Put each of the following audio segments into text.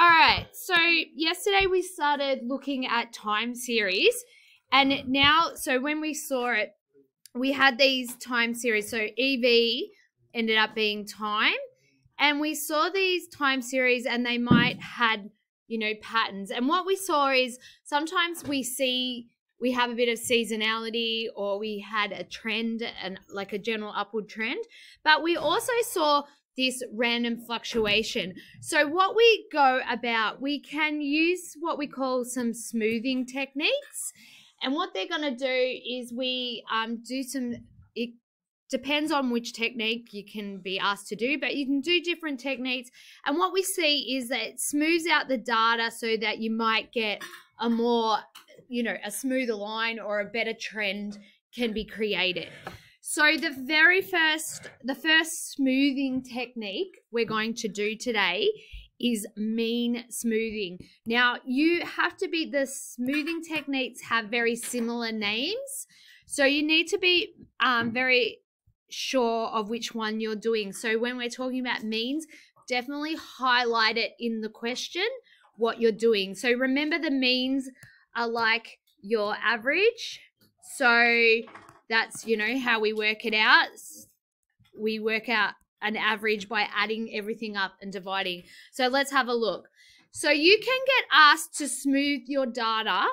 All right. So yesterday we started looking at time series, and now, so when we saw it, we had these time series. So EV ended up being time, and we saw these time series, and they might had you know patterns. And what we saw is sometimes we see we have a bit of seasonality or we had a trend and like a general upward trend but we also saw this random fluctuation. So, what we go about, we can use what we call some smoothing techniques. And what they're going to do is we um, do some, it depends on which technique you can be asked to do, but you can do different techniques. And what we see is that it smooths out the data so that you might get a more, you know, a smoother line or a better trend can be created. So the very first, the first smoothing technique we're going to do today is mean smoothing. Now you have to be, the smoothing techniques have very similar names. So you need to be um, very sure of which one you're doing. So when we're talking about means, definitely highlight it in the question what you're doing. So remember the means are like your average. So that's, you know, how we work it out. We work out an average by adding everything up and dividing. So let's have a look. So you can get asked to smooth your data.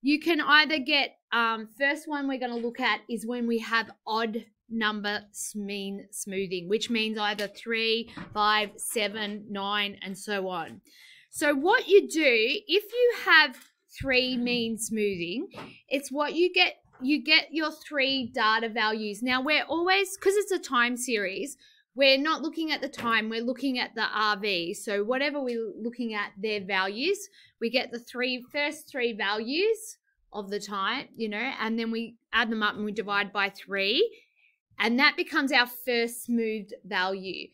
You can either get, um, first one we're going to look at is when we have odd number mean smoothing, which means either three, five, seven, nine, and so on. So what you do, if you have three mean smoothing, it's what you get you get your three data values. Now we're always, because it's a time series, we're not looking at the time, we're looking at the RV. So whatever we're looking at their values, we get the three first three values of the time, you know, and then we add them up and we divide by three. And that becomes our first smoothed value.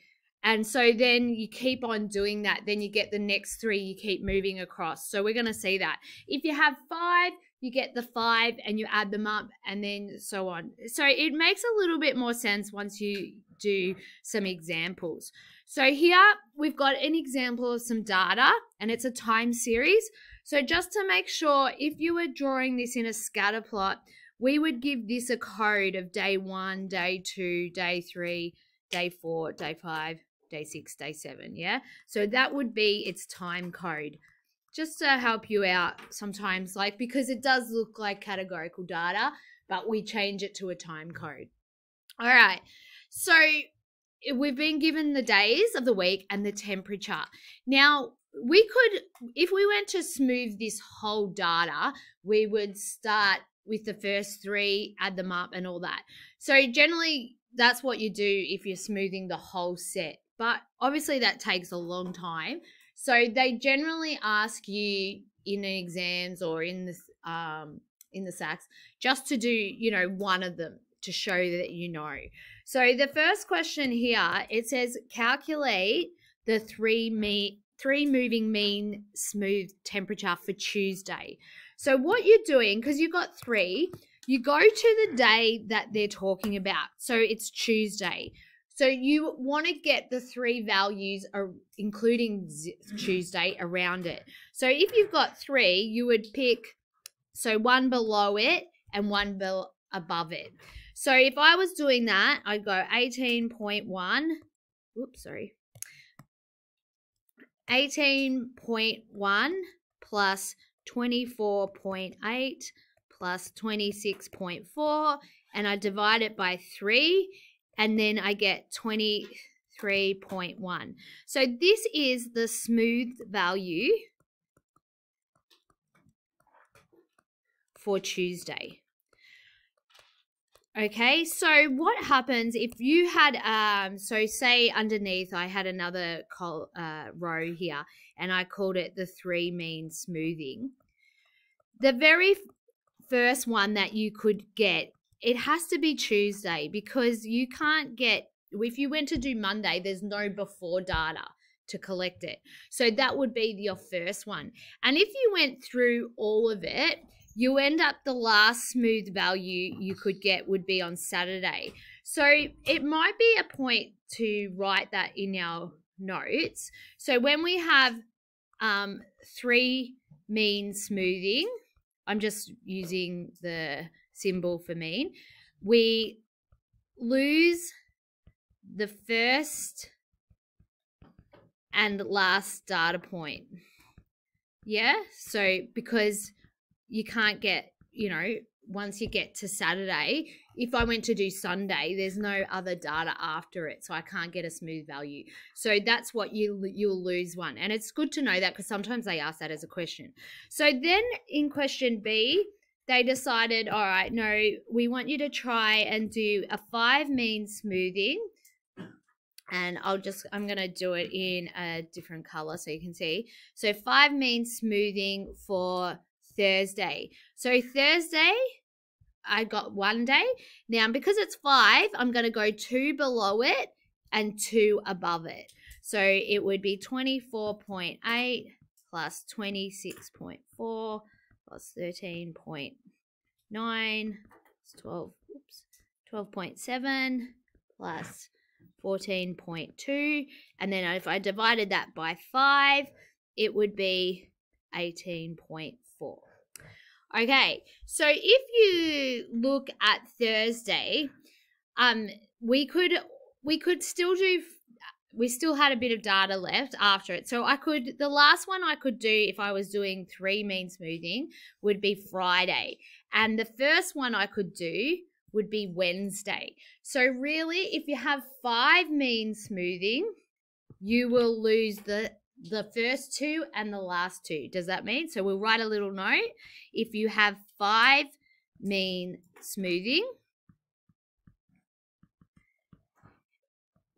And so then you keep on doing that. Then you get the next three, you keep moving across. So we're going to see that. If you have five, you get the five and you add them up and then so on. So it makes a little bit more sense once you do some examples. So here we've got an example of some data and it's a time series. So just to make sure if you were drawing this in a scatter plot, we would give this a code of day one, day two, day three, day four, day five, day six, day seven. Yeah. So that would be its time code just to help you out sometimes, like because it does look like categorical data, but we change it to a time code. All right. So we've been given the days of the week and the temperature. Now, we could, if we went to smooth this whole data, we would start with the first three, add them up, and all that. So, generally, that's what you do if you're smoothing the whole set. But obviously, that takes a long time. So they generally ask you in exams or in the um, in the SACs just to do you know one of them to show that you know. So the first question here it says calculate the three me three moving mean smooth temperature for Tuesday. So what you're doing because you've got three, you go to the day that they're talking about. So it's Tuesday. So you want to get the three values, including Tuesday, around it. So if you've got three, you would pick so one below it and one above it. So if I was doing that, I'd go 18.1. Oops, sorry. 18.1 plus 24.8 plus 26.4 and I divide it by 3 and then I get 23.1. So this is the smooth value for Tuesday. Okay, so what happens if you had, um, so say underneath I had another col- uh, row here and I called it the three mean smoothing. The very first one that you could get it has to be Tuesday because you can't get if you went to do Monday, there's no before data to collect it. So that would be your first one. And if you went through all of it, you end up the last smooth value you could get would be on Saturday. So it might be a point to write that in our notes. So when we have um, three mean smoothing, I'm just using the symbol for mean, we lose the first and last data point. Yeah, so because you can't get, you know, once you get to Saturday, if I went to do Sunday, there's no other data after it, so I can't get a smooth value. So that's what you you'll lose one, and it's good to know that because sometimes they ask that as a question. So then in question B, they decided, all right, no, we want you to try and do a five mean smoothing. And I'll just, I'm going to do it in a different color so you can see. So five mean smoothing for Thursday. So Thursday, I got one day. Now, because it's five, I'm going to go two below it and two above it. So it would be 24.8 plus 26.4 plus 13.9 12 oops 12.7 plus 14.2 and then if I divided that by 5 it would be 18.4 okay so if you look at Thursday um we could we could still do we still had a bit of data left after it. So I could, the last one I could do if I was doing three mean smoothing would be Friday. And the first one I could do would be Wednesday. So really, if you have five mean smoothing, you will lose the the first two and the last two. Does that mean? So we'll write a little note. If you have five mean smoothing,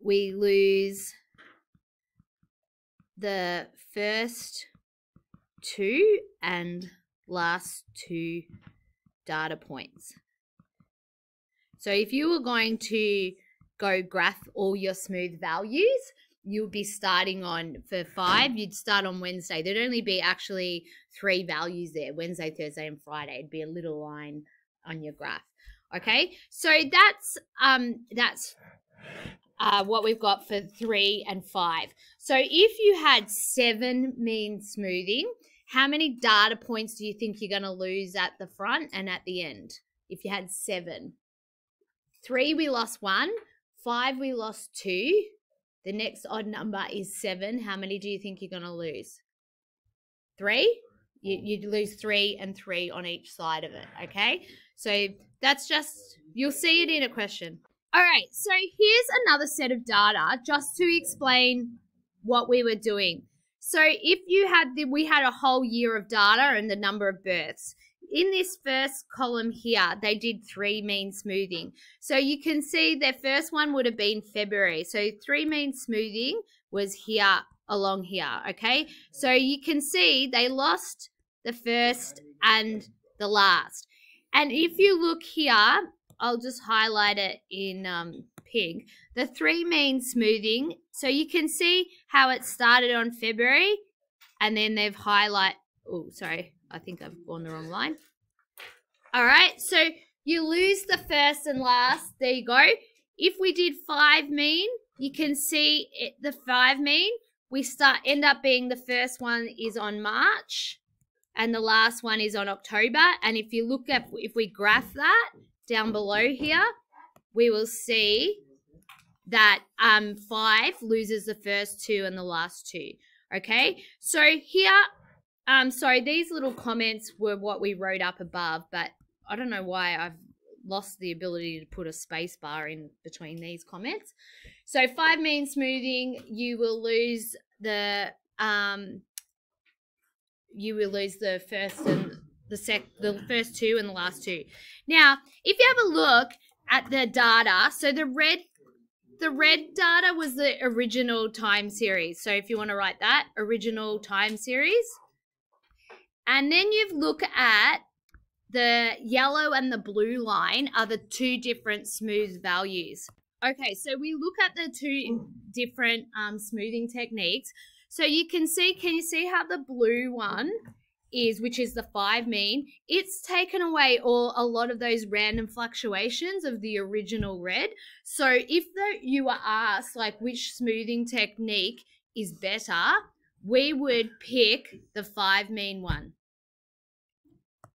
we lose the first two and last two data points. So if you were going to go graph all your smooth values, you would be starting on for five, you'd start on Wednesday. There'd only be actually three values there Wednesday, Thursday, and Friday. It'd be a little line on your graph. Okay, so that's um that's uh, what we've got for three and five. So if you had seven mean smoothing, how many data points do you think you're going to lose at the front and at the end? If you had seven, three, we lost one, five, we lost two. The next odd number is seven. How many do you think you're going to lose? Three? You, you'd lose three and three on each side of it. Okay. So that's just, you'll see it in a question. All right, so here's another set of data just to explain what we were doing. So if you had the, we had a whole year of data and the number of births. In this first column here, they did three mean smoothing. So you can see their first one would have been February. So three mean smoothing was here along here, okay? So you can see they lost the first and the last. And if you look here, I'll just highlight it in um, pink. The three mean smoothing. So you can see how it started on February and then they've highlight. Oh, sorry. I think I've gone the wrong line. All right. So you lose the first and last. There you go. If we did five mean, you can see it, the five mean. We start end up being the first one is on March and the last one is on October. And if you look at if we graph that, down below here, we will see that um, five loses the first two and the last two. Okay, so here, um, sorry, these little comments were what we wrote up above, but I don't know why I've lost the ability to put a space bar in between these comments. So five mean smoothing, you will lose the um, you will lose the first and the sec the first two and the last two. Now, if you have a look at the data, so the red the red data was the original time series. So if you want to write that, original time series. And then you look at the yellow and the blue line are the two different smooth values. Okay, so we look at the two different um, smoothing techniques. So you can see, can you see how the blue one is, which is the five mean, it's taken away all a lot of those random fluctuations of the original red. So if the, you were asked like which smoothing technique is better, we would pick the five mean one.